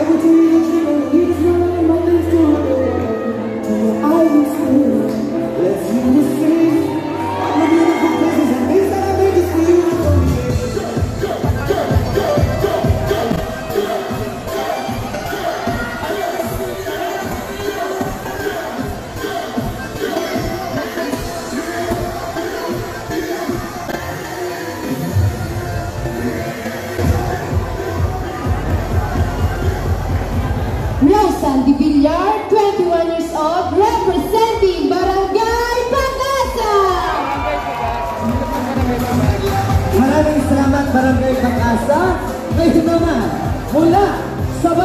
Everything you do. Rosan Di Villar, 21 years old, representing Barangay Pagasa! Maraming salamat Barangay Pagasa. Ngayon naman, mula sa Barangay